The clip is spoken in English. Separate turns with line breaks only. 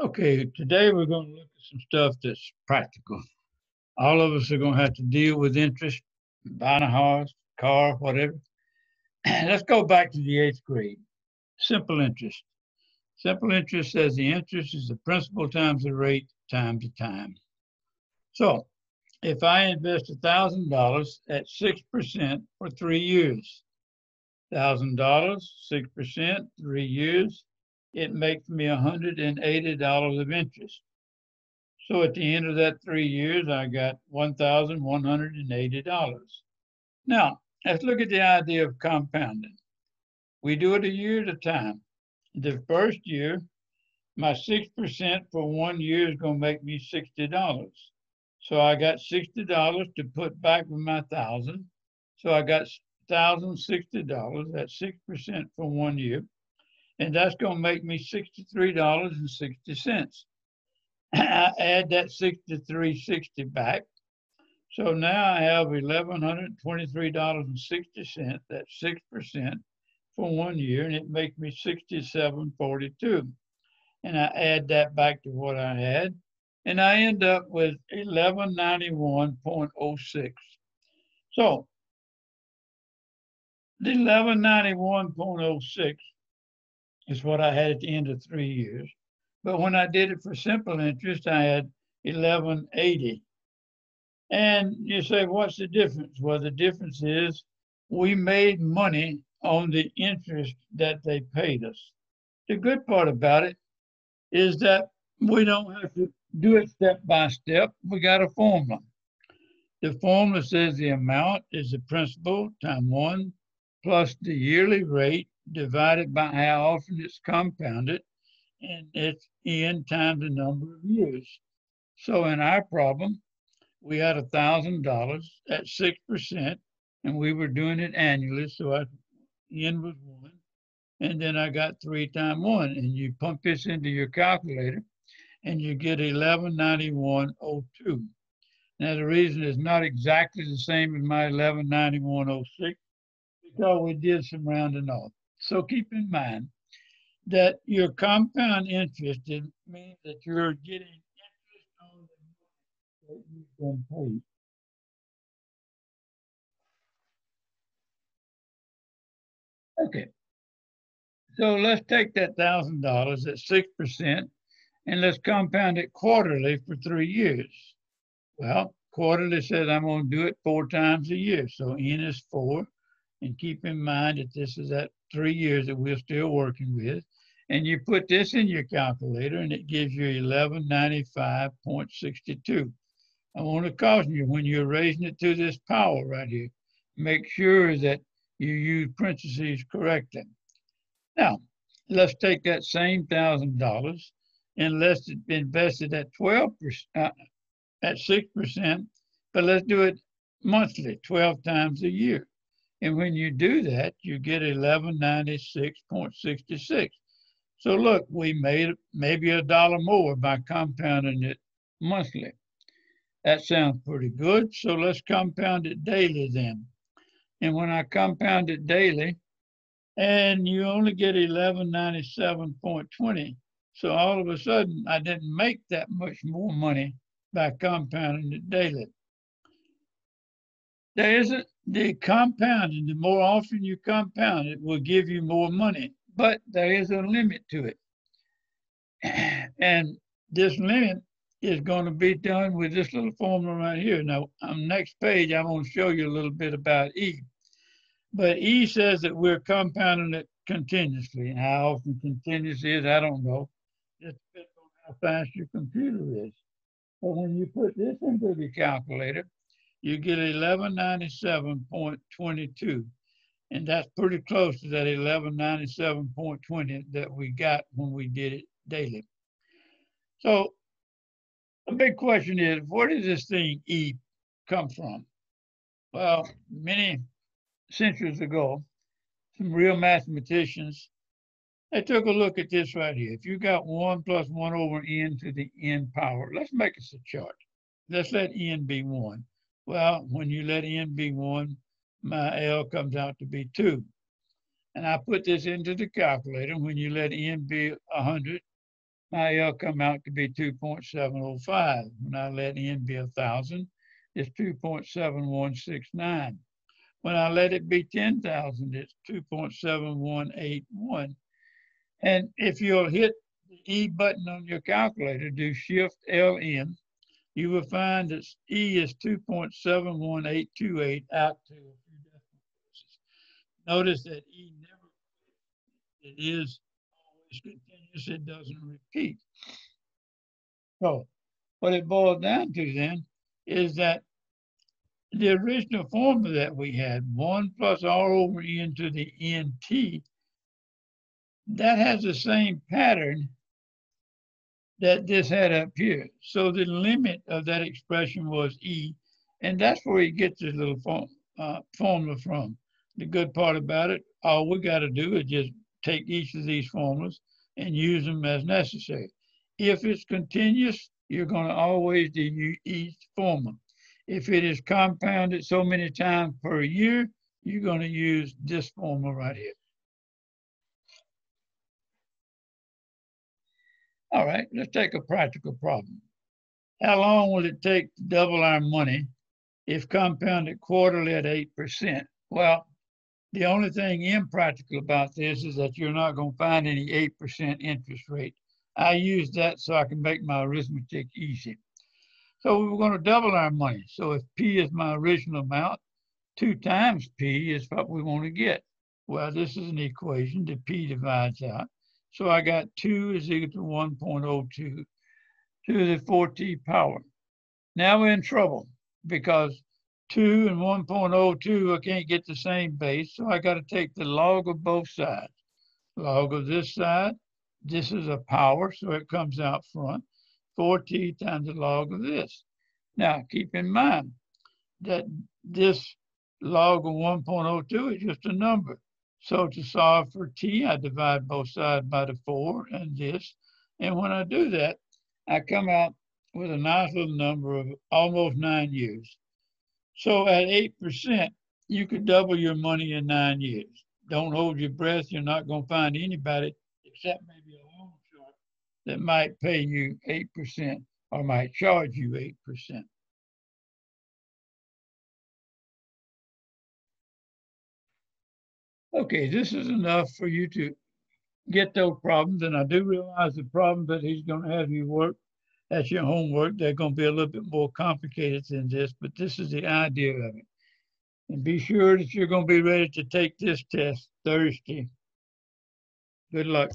Okay, today we're going to look at some stuff that's practical. All of us are going to have to deal with interest, buying a house, car, whatever. Let's go back to the eighth grade. Simple interest. Simple interest says the interest is the principal times the rate times the time. So if I invest $1,000 at 6% for three years, $1,000, 6%, three years, it makes me $180 of interest. So at the end of that three years, I got $1,180. Now, let's look at the idea of compounding. We do it a year at a time. The first year, my 6% for one year is going to make me $60. So I got $60 to put back with my 1000 So I got $1,060 That's 6% for one year and that's going to make me $63.60. I add that 63.60 back. So now I have $1,123.60, that's 6% for one year, and it makes me 67.42. And I add that back to what I had, and I end up with 1191.06. So the 1191.06 is what I had at the end of three years. But when I did it for simple interest, I had 1180. And you say, what's the difference? Well, the difference is we made money on the interest that they paid us. The good part about it is that we don't have to do it step by step. We got a formula. The formula says the amount is the principal time one plus the yearly rate divided by how often it's compounded, and it's n times the number of years. So in our problem, we had $1,000 at 6%, and we were doing it annually, so I, n was 1. And then I got 3 times 1, and you pump this into your calculator, and you get 1191.02. Now, the reason is not exactly the same as my 1191.06, so we did some rounding off. So keep in mind that your compound interest means that you're getting interest on the money that you've been paid. Okay. So let's take that thousand dollars at six percent and let's compound it quarterly for three years. Well, quarterly says I'm going to do it four times a year. So N is four. And keep in mind that this is at three years that we're still working with. And you put this in your calculator and it gives you 1195.62. I want to caution you when you're raising it to this power right here, make sure that you use parentheses correctly. Now, let's take that same thousand dollars and let's invest it at 12 percent, uh, at 6%, but let's do it monthly, 12 times a year. And when you do that, you get 1196.66. So look, we made maybe a dollar more by compounding it monthly. That sounds pretty good. So let's compound it daily then. And when I compound it daily, and you only get 1197.20. So all of a sudden, I didn't make that much more money by compounding it daily. There isn't the compounding, the more often you compound it will give you more money, but there is a limit to it. And this limit is going to be done with this little formula right here. Now, on the next page, I'm going to show you a little bit about E. But E says that we're compounding it continuously. And How often continuous is, I don't know. It depends on how fast your computer is. But when you put this into the calculator, you get 1197.22. And that's pretty close to that 1197.20 that we got when we did it daily. So a big question is, where does this thing E come from? Well, many centuries ago, some real mathematicians, they took a look at this right here. If you got one plus one over n to the n power, let's make us a chart. Let's let n be one. Well, when you let n be one, my L comes out to be two. And I put this into the calculator. When you let n be 100, my L come out to be two point seven oh five. When I let N be a thousand, it's two point seven one six nine. When I let it be ten thousand, it's two point seven one eight one. And if you'll hit the E button on your calculator, do Shift LN, you will find that E is two point seven one eight two eight out to a few decimal places. Notice that E never, it is always continuous, it doesn't repeat. So what it boils down to then is that the original formula that we had, one plus R over N to the NT, that has the same pattern that this had up here. So the limit of that expression was E, and that's where he gets his little form, uh, formula from. The good part about it, all we got to do is just take each of these formulas and use them as necessary. If it's continuous, you're going to always do each formula. If it is compounded so many times per year, you're going to use this formula right here. All right, let's take a practical problem. How long will it take to double our money if compounded quarterly at 8%? Well, the only thing impractical about this is that you're not going to find any 8% interest rate. I use that so I can make my arithmetic easy. So we're going to double our money. So if P is my original amount, two times P is what we want to get. Well, this is an equation that P divides out. So I got 2 is equal to 1.02 to the 4t power. Now we're in trouble because 2 and 1.02, I can't get the same base, so I got to take the log of both sides. Log of this side, this is a power, so it comes out front. 4t times the log of this. Now, keep in mind that this log of 1.02 is just a number. So to solve for t, I divide both sides by the 4 and this. And when I do that, I come out with a nice little number of almost nine years. So at 8%, you could double your money in nine years. Don't hold your breath. You're not going to find anybody except maybe a loan shark that might pay you 8% or might charge you 8%. Okay, this is enough for you to get those problems. And I do realize the problem that he's going to have you work that's your homework. They're going to be a little bit more complicated than this, but this is the idea of it. And be sure that you're going to be ready to take this test Thursday. Good luck.